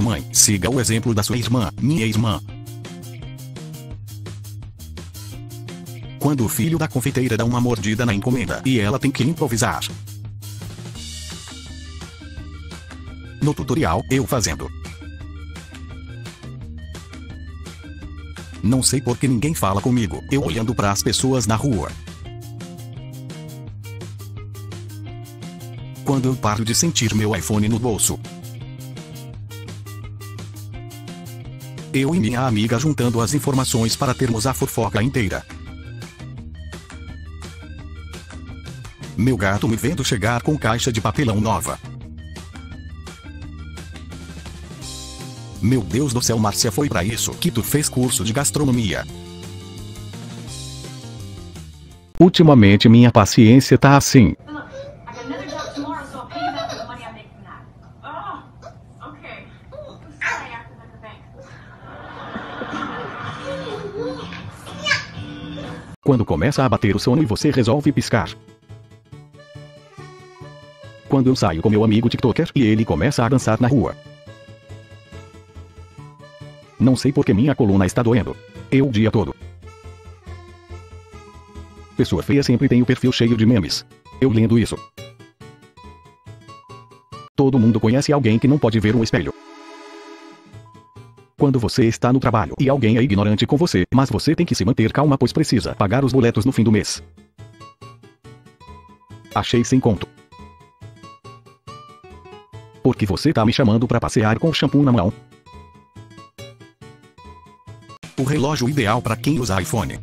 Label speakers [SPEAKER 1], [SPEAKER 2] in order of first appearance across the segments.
[SPEAKER 1] minha mãe, siga o exemplo da sua irmã, minha irmã. Quando o filho da confeiteira dá uma mordida na encomenda e ela tem que improvisar. No tutorial, eu fazendo. Não sei por que ninguém fala comigo, eu olhando para as pessoas na rua. Quando eu paro de sentir meu iPhone no bolso. Eu e minha amiga juntando as informações para termos a fofoca inteira. Meu gato me vendo chegar com caixa de papelão nova. Meu Deus do céu, Márcia, foi para isso que tu fez curso de gastronomia. Ultimamente minha paciência tá assim. Quando começa a bater o sono e você resolve piscar. Quando eu saio com meu amigo TikToker e ele começa a dançar na rua. Não sei porque minha coluna está doendo. Eu o dia todo. Pessoa feia sempre tem o perfil cheio de memes. Eu lendo isso. Todo mundo conhece alguém que não pode ver um espelho. Quando você está no trabalho e alguém é ignorante com você, mas você tem que se manter calma pois precisa pagar os boletos no fim do mês. Achei sem conto. Porque você tá me chamando pra passear com o shampoo na mão. O relógio ideal para quem usa iPhone.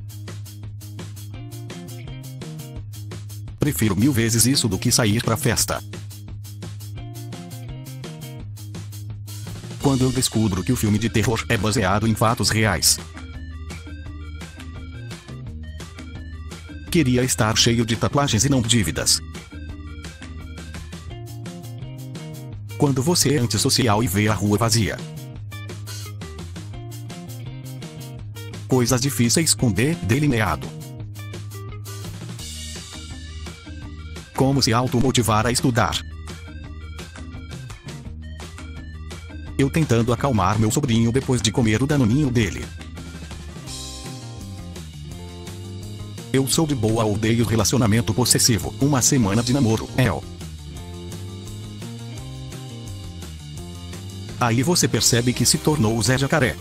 [SPEAKER 1] Prefiro mil vezes isso do que sair pra festa. Quando eu descubro que o filme de terror é baseado em fatos reais. Queria estar cheio de tatuagens e não dívidas. Quando você é antissocial e vê a rua vazia. Coisas difíceis com D delineado. Como se automotivar a estudar. Eu tentando acalmar meu sobrinho depois de comer o danoninho dele. Eu sou de boa odeio relacionamento possessivo. Uma semana de namoro. El. Aí você percebe que se tornou o Zé Jacaré.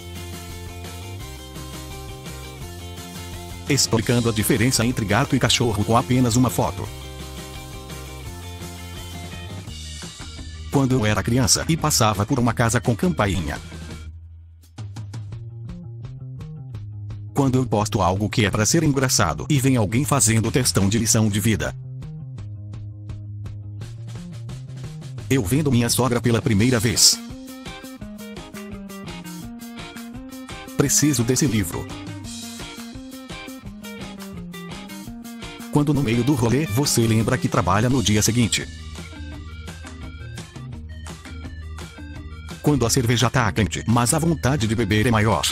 [SPEAKER 1] Explicando a diferença entre gato e cachorro com apenas uma foto. Quando eu era criança e passava por uma casa com campainha. Quando eu posto algo que é para ser engraçado e vem alguém fazendo textão de lição de vida. Eu vendo minha sogra pela primeira vez. Preciso desse livro. Quando no meio do rolê você lembra que trabalha no dia seguinte. Quando a cerveja tá quente, mas a vontade de beber é maior.